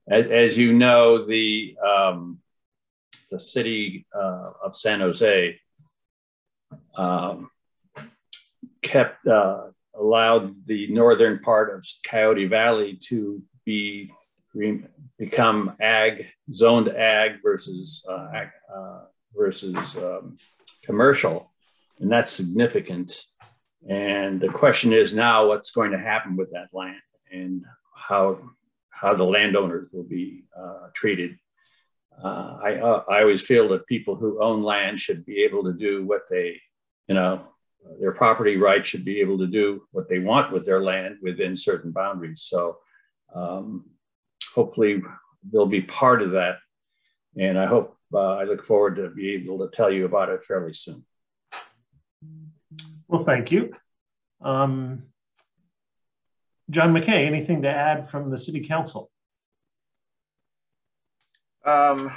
as, as, you know, the um, the city uh, of San Jose um, kept uh, allowed the northern part of Coyote Valley to be become ag zoned ag versus uh, uh, versus um, commercial, and that's significant. And the question is now what's going to happen with that land and how, how the landowners will be uh, treated. Uh, I, uh, I always feel that people who own land should be able to do what they, you know, their property rights should be able to do what they want with their land within certain boundaries. So um, hopefully they'll be part of that. And I hope, uh, I look forward to be able to tell you about it fairly soon. Well, thank you. Um, John McKay, anything to add from the City Council? Um,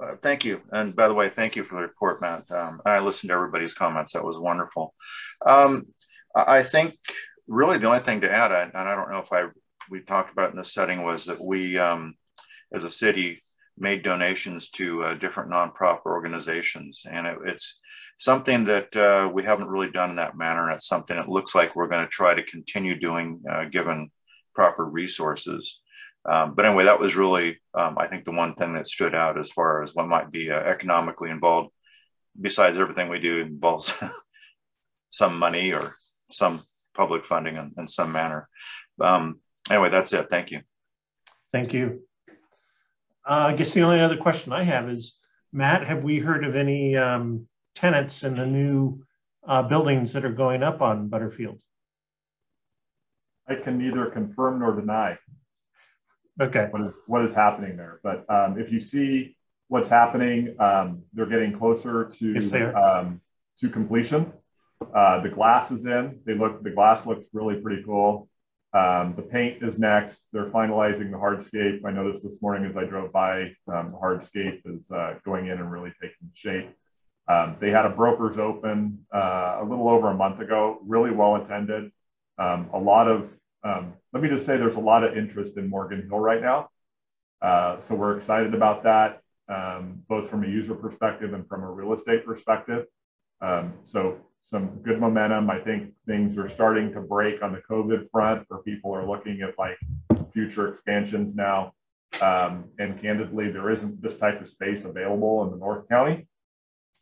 uh, thank you. And by the way, thank you for the report, Matt. Um, I listened to everybody's comments. That was wonderful. Um, I think really the only thing to add, and I don't know if I we talked about in this setting, was that we, um, as a city, made donations to uh, different nonprofit organizations. And it, it's something that uh, we haven't really done in that manner. And it's something that looks like we're going to try to continue doing uh, given proper resources. Um, but anyway, that was really, um, I think, the one thing that stood out as far as what might be uh, economically involved, besides everything we do involves [laughs] some money or some public funding in, in some manner. Um, anyway, that's it. Thank you. Thank you. Uh, I guess the only other question I have is, Matt, have we heard of any um, tenants in the new uh, buildings that are going up on Butterfield? I can neither confirm nor deny. Okay. What is what is happening there? But um, if you see what's happening, um, they're getting closer to yes, um, to completion. Uh, the glass is in. They look. The glass looks really pretty cool. Um, the paint is next. They're finalizing the hardscape. I noticed this morning as I drove by, um, the hardscape is uh, going in and really taking shape. Um, they had a broker's open uh, a little over a month ago, really well attended. Um, a lot of, um, let me just say there's a lot of interest in Morgan Hill right now. Uh, so we're excited about that, um, both from a user perspective and from a real estate perspective. so some good momentum. I think things are starting to break on the COVID front where people are looking at like future expansions now. Um, and candidly, there isn't this type of space available in the North County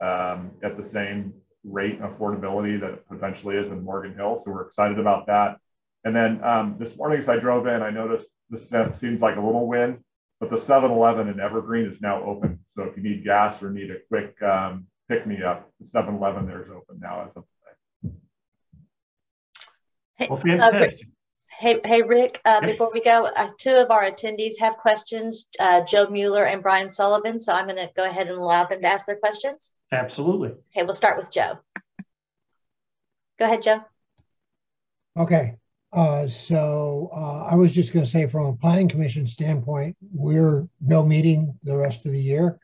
um, at the same rate and affordability that it potentially is in Morgan Hill. So we're excited about that. And then um, this morning as I drove in, I noticed this seems like a little win, but the 7-Eleven in Evergreen is now open. So if you need gas or need a quick um, pick me up. The 7 Eleven there is open now as of today. Hey, well, fantastic. Uh, hey, hey, Rick, uh, before we go, uh, two of our attendees have questions uh, Joe Mueller and Brian Sullivan. So I'm going to go ahead and allow them to ask their questions. Absolutely. Okay, we'll start with Joe. Go ahead, Joe. Okay. Uh, so uh, I was just going to say, from a planning commission standpoint, we're no meeting the rest of the year.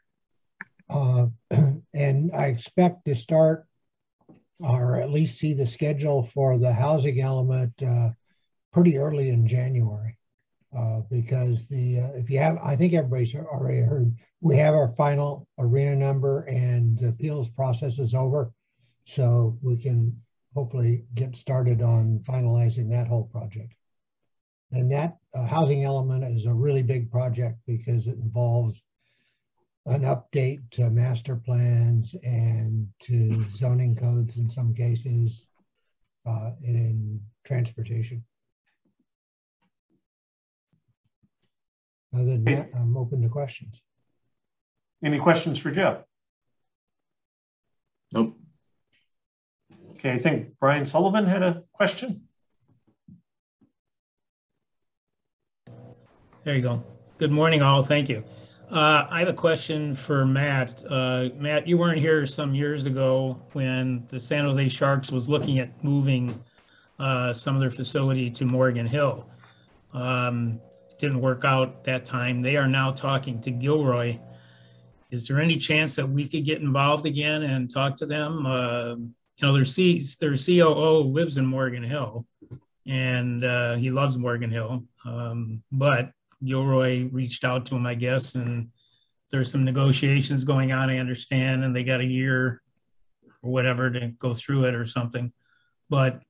Uh, [clears throat] and I expect to start or at least see the schedule for the housing element uh, pretty early in January. Uh, because the uh, if you have, I think everybody's already heard, we have our final RHNA number and the appeals process is over. So we can hopefully get started on finalizing that whole project. And that uh, housing element is a really big project because it involves an update to master plans and to zoning codes in some cases uh, in transportation. Other than that, I'm open to questions. Any questions for Joe? Nope. Okay, I think Brian Sullivan had a question. There you go. Good morning, all. Thank you. Uh, I have a question for Matt. Uh, Matt, you weren't here some years ago when the San Jose Sharks was looking at moving uh, some of their facility to Morgan Hill. Um, didn't work out that time. They are now talking to Gilroy. Is there any chance that we could get involved again and talk to them? Uh, you know, their, C, their COO lives in Morgan Hill and uh, he loves Morgan Hill. Um, but Gilroy reached out to him, I guess, and there's some negotiations going on, I understand, and they got a year or whatever to go through it or something. But,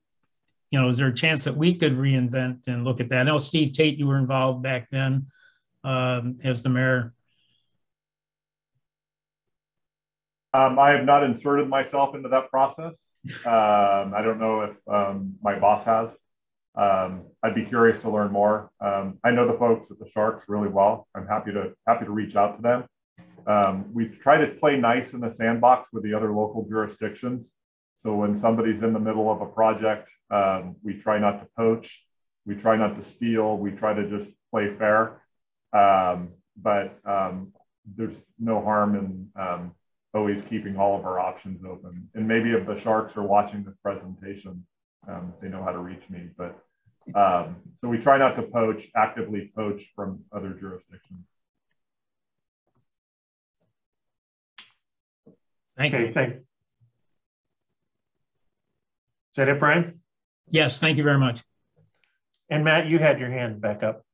you know, is there a chance that we could reinvent and look at that? I know, Steve Tate, you were involved back then um, as the mayor. Um, I have not inserted myself into that process. [laughs] Um, I don't know if um, my boss has. Um, I'd be curious to learn more. Um, I know the folks at the Sharks really well. I'm happy to happy to reach out to them. Um, we try to play nice in the sandbox with the other local jurisdictions. So when somebody's in the middle of a project, we try not to poach, we try not to steal, we try to just play fair. but there's no harm in always keeping all of our options open. And maybe if the Sharks are watching this presentation, um, they know how to reach me. But um, so we try not to poach, actively poach from other jurisdictions. Thank okay, you. Thank. Is that it, Brian? Yes, thank you very much. And Matt, you had your hand back up.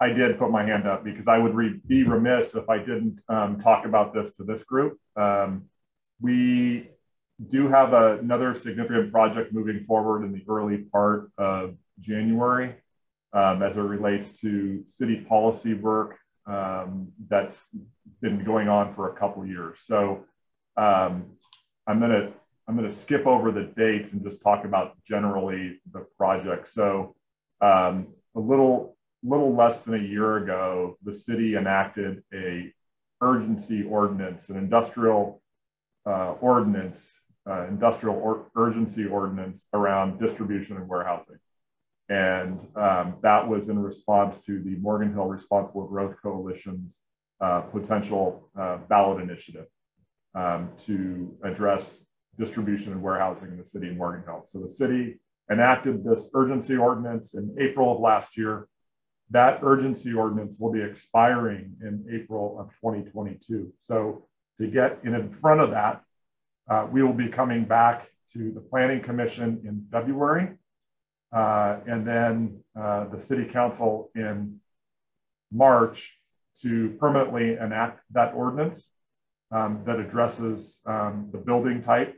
I did put my hand up because I would re be remiss if I didn't um, talk about this to this group. Um, we do have a, another significant project moving forward in the early part of January um, as it relates to city policy work um, that's been going on for a couple years. So um, I'm gonna I'm gonna skip over the dates and just talk about generally the project. So um, a little little less than a year ago, the city enacted a urgency ordinance, an industrial uh, ordinance, uh, industrial or urgency ordinance around distribution and warehousing. And um, that was in response to the Morgan Hill Responsible Growth Coalition's uh, potential uh, ballot initiative um, to address distribution and warehousing in the city of Morgan Hill. So the city enacted this urgency ordinance in April of last year that urgency ordinance will be expiring in April of 2022. So to get in front of that, uh, we will be coming back to the Planning Commission in February, uh, and then uh, the City Council in March to permanently enact that ordinance um, that addresses um, the building type.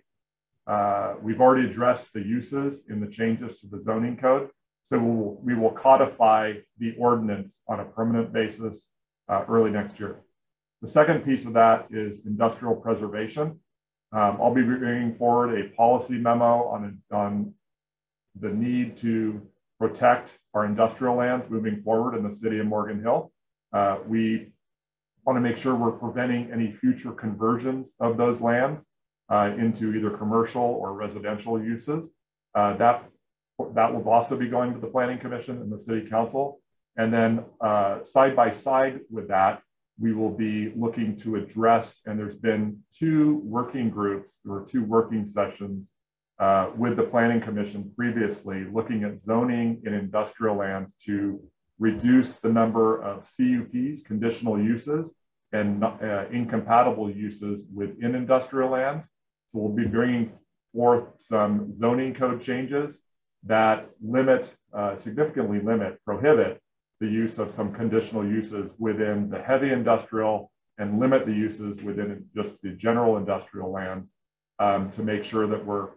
Uh, we've already addressed the uses in the changes to the zoning code. So we'll, we will codify the ordinance on a permanent basis uh, early next year. The second piece of that is industrial preservation. Um, I'll be bringing forward a policy memo on, on the need to protect our industrial lands moving forward in the city of Morgan Hill. Uh, we want to make sure we're preventing any future conversions of those lands uh, into either commercial or residential uses. Uh, that that will also be going to the Planning Commission and the City Council. And then uh, side by side with that, we will be looking to address, and there's been two working groups, or two working sessions uh, with the Planning Commission previously looking at zoning in industrial lands to reduce the number of CUPs, conditional uses, and uh, incompatible uses within industrial lands. So we'll be bringing forth some zoning code changes that limit, uh, significantly limit, prohibit the use of some conditional uses within the heavy industrial and limit the uses within just the general industrial lands um, to make sure that we're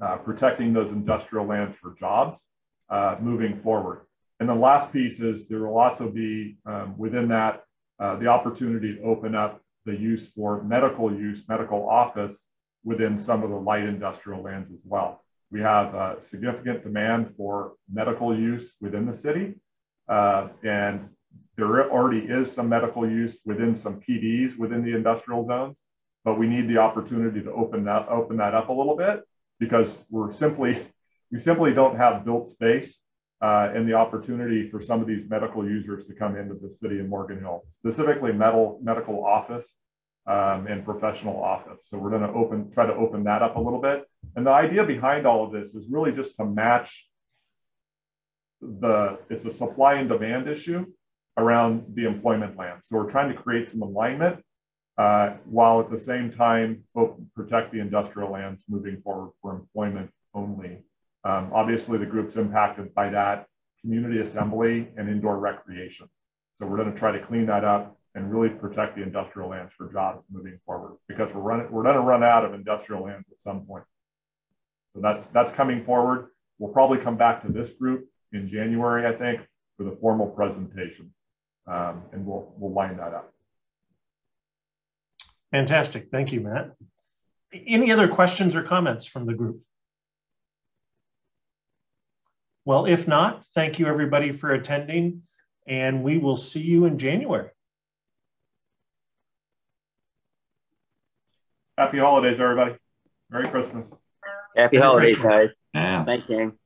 uh, protecting those industrial lands for jobs uh, moving forward. And the last piece is there will also be um, within that uh, the opportunity to open up the use for medical use, medical office within some of the light industrial lands as well. We have a significant demand for medical use within the city. Uh, and there already is some medical use within some PDs within the industrial zones, but we need the opportunity to open that, open that up a little bit because we're simply, we simply don't have built space uh, and the opportunity for some of these medical users to come into the city of Morgan Hill, specifically metal, medical office um, and professional office. So we're going to open, try to open that up a little bit. And the idea behind all of this is really just to match the, it's a supply and demand issue around the employment land. So we're trying to create some alignment uh, while at the same time protect the industrial lands moving forward for employment only. Um, obviously, the group's impacted by that community assembly and indoor recreation. So we're going to try to clean that up and really protect the industrial lands for jobs moving forward because we're running we're going to run out of industrial lands at some point. So that's that's coming forward. We'll probably come back to this group in January, I think, for the formal presentation, um, and we'll we'll line that up. Fantastic. Thank you, Matt. Any other questions or comments from the group? Well, if not, thank you everybody for attending and we will see you in January. Happy holidays, everybody. Merry Christmas. Happy holidays, guys. Yeah. Thank you.